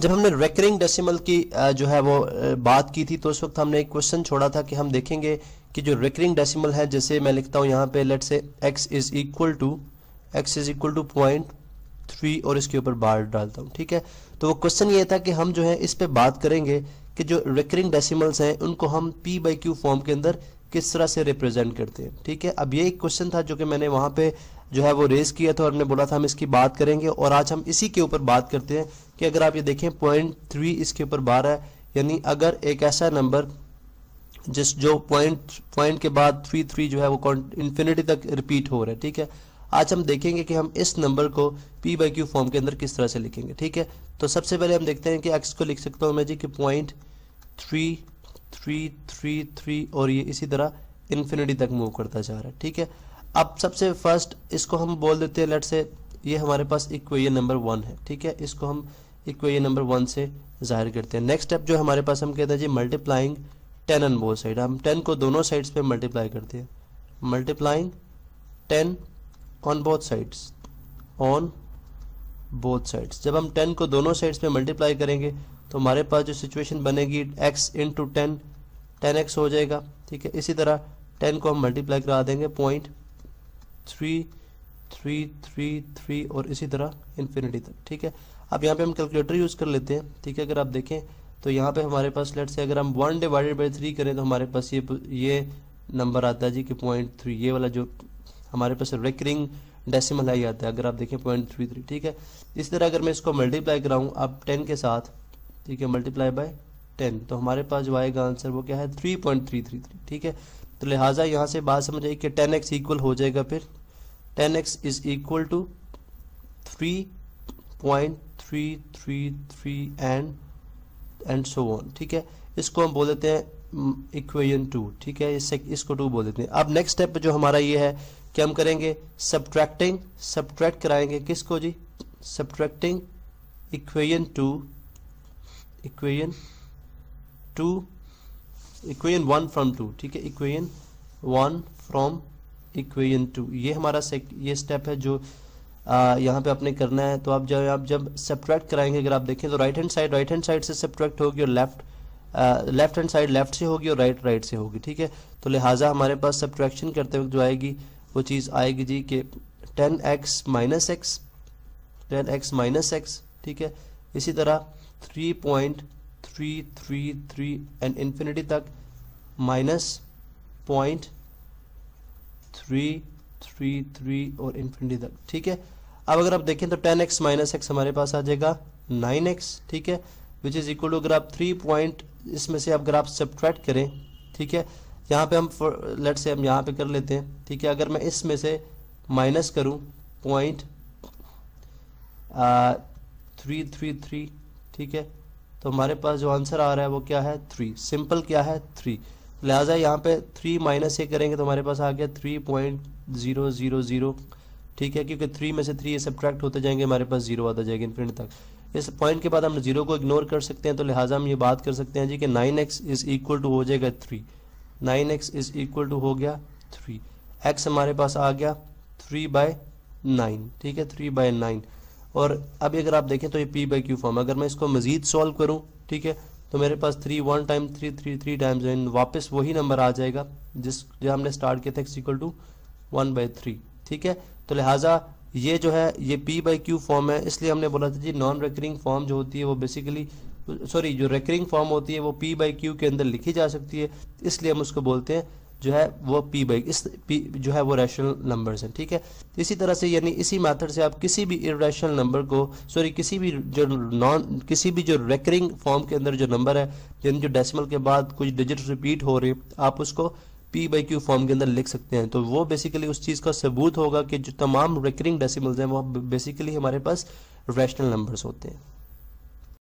जब हमने recurring decimal की जो है वो बात की थी तो उस वक्त हमने एक क्वेश्चन छोड़ा था कि हम देखेंगे कि जो रेकरिंग डेसिमल है, जैसे मैं लिखता हूँ यहाँ पे लेट से x इज़ इक्वल टू x इज़ इक्वल टू पॉइंट थ्री और इसके ऊपर बार डालता हूँ, ठीक है? तो वो क्वेश्चन ये था कि हम जो है इस पे बात करेंगे कि जो रेकरिंग डेसिमल्स हैं, उनको हम p बाई क्यू फॉर्म के अंदर किस तरह से रिप्रेजेंट करते हैं, ठीक है? अब ये एक क्वेश्चन था जो कि मैंने वहाँ पे जो है वो रेज किया था और हमने बोला था हम इसकी बात करेंगे और आज हम इसी के ऊपर बात करते हैं कि अगर आप ये देखें पॉइंट थ्री इसके ऊपर बार है, यानी अगर एक ऐसा नंबर जिस जो पॉइंट पॉइंट के बाद थ्री थ्री जो है वो इन्फिनिटी तक रिपीट हो रहा है, ठीक है? आज हम देखेंगे कि हम इस नंबर को पी बाई क्यू फॉर्म के अंदर किस तरह से लिखेंगे, ठीक है? तो सबसे पहले हम देखते हैं कि एक्स को लिख सकता हूँ मैं जी कि point three three three three और ये इसी तरह इन्फिनिटी तक मूव करता जा रहा है, ठीक है? अब सबसे फ़र्स्ट इसको हम बोल देते हैं लेट से ये हमारे पास इक्वेशन नंबर वन है, ठीक है? इसको हम इक्वेशन नंबर वन से ज़ाहिर करते हैं। नेक्स्ट स्टेप जो हमारे पास हम कहते हैं जी multiplying ten on both side हम टेन को दोनों साइड्स पे मल्टीप्लाई करते हैं। Multiplying ten on both sides on both sides जब हम टेन को दोनों साइड्स पे मल्टीप्लाई करेंगे तो हमारे पास जो सिचुएशन बनेगी x into ten ten x हो जाएगा, ठीक है? इसी तरह टेन को हम मल्टीप्लाई करा देंगे point three three three three और इसी तरह इन्फिनिटी तक, ठीक है? अब यहाँ पे हम कैलकुलेटर यूज़ कर लेते हैं, ठीक है? अगर आप देखें तो यहाँ पे हमारे पास लेट से अगर हम वन डिवाइडेड बाई थ्री करें तो हमारे पास ये ये नंबर आता है जी कि पॉइंट थ्री ये वाला जो हमारे पास रेकरिंग डेसिमल है ये आता है, अगर आप देखें पॉइंट थ्री थ्री ठीक है? इस तरह अगर मैं इसको मल्टीप्लाई कराऊँ, आप टेन के साथ, ठीक है मल्टीप्लाई बाय टेन तो हमारे पास जो आएगा आंसर वो क्या है? Three point three three three ठीक है? तो लिहाजा यहाँ से बात समझ आई कि टेन एक्स इक्वल हो जाएगा फिर ten x is equal to three point three three three and and so on ठीक है? इसको हम बोल देते हैं इक्वेशन टू ठीक है? इससे, इसको टू बोल देते हैं। अब नेक्स्ट स्टेप जो हमारा ये है कि हम करेंगे? सब्ट्रैक्टिंग सब्ट्रैक्ट कराएँगे। किसको जी? Subtracting equation two equation two equation one from two ठीक है? Equation one from equation two ये हमारा ये स्टेप है जो यहाँ पे आपने करना है। तो आप जब आप जब सब्ट्रैक्ट कराएँगे, अगर आप देखें तो right hand side right hand side से सब्ट्रैक्ट होगी और left left hand side left से होगी और राइट राइट से होगी, ठीक है? तो लिहाजा हमारे पास सब्ट्रैक्शन करते वक्त जो आएगी, वो चीज़ आएगी जी कि ten x minus x ten x minus x ठीक है? इसी तरह three point three three three and infinity तक minus point three three three और इन्फिनिटी तक, ठीक है? अब अगर आप देखें तो टेन एक्स माइनस एक्स हमारे पास आ जाएगा नाइन एक्स ठीक है? विच इज़ इक्वल टू अगर आप थ्री पॉइंट इसमें से अगर आप सब्ट्रैक्ट करें, ठीक है? यहाँ पे हम लेट से हम यहाँ पे कर लेते हैं, ठीक है? अगर मैं इसमें से माइनस करूँ पॉइंट थ्री थ्री थ्री ठीक है? तो हमारे पास जो आंसर आ रहा है वो क्या है? थ्री सिंपल क्या है? थ्री लिहाजा यहाँ पे थ्री माइनस ये करेंगे तो हमारे पास आ गया three point zero zero zero ठीक है, क्योंकि थ्री में से थ्री ये सब्ट्रैक्ट होते जाएँगे, हमारे पास ज़ीरो आता जाएगा इन्फिनिट तक। इस पॉइंट के बाद हम ज़ीरो को इग्नोर कर सकते हैं तो लिहाजा हम ये बात कर सकते हैं जी कि nine x is equal to हो जाएगा three nine x is equal to हो गया थ्री एक्स हमारे पास आ गया थ्री बाय नाइन ठीक है थ्री बाय नाइन और अभी अगर आप देखें तो ये पी बाई क्यू फॉर्म अगर मैं इसको मजीद सॉल्व करूँ, ठीक है तो मेरे पास three one time three three three times and वापस वही नंबर आ जाएगा, जिस, जो हमने स्टार्ट किया था x equal to one by three ठीक है? तो लिहाजा ये जो है, ये पी बाई क्यू फॉर्म है। इसलिए हमने बोला था जी नॉन रेकरिंग फॉर्म जो होती है, वो बेसिकली सॉरी जो रेकरिंग फॉर्म होती है, वो पी बाई क्यू के अंदर लिखी जा सकती है। इसलिए हम उसको बोलते हैं जो है वो पी बाई इस पी जो है वो रैशनल नंबर्स हैं, ठीक है? इसी तरह से यानी इसी मेथड से आप किसी भी इरेशनल नंबर को सॉरी किसी भी जो नॉन किसी भी जो रेकरिंग फॉर्म के अंदर जो नंबर है, यानी जो डेसिमल के बाद कुछ डिजिट रिपीट हो रहे, आप उसको पी बाई क्यू फॉर्म के अंदर लिख सकते हैं। तो वो बेसिकली उस चीज़ का सबूत होगा कि जो तमाम रेकरिंग डेसिमल्स हैं, वो बेसिकली हमारे पास रैशनल नंबर्स होते हैं।